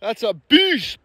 That's a beast.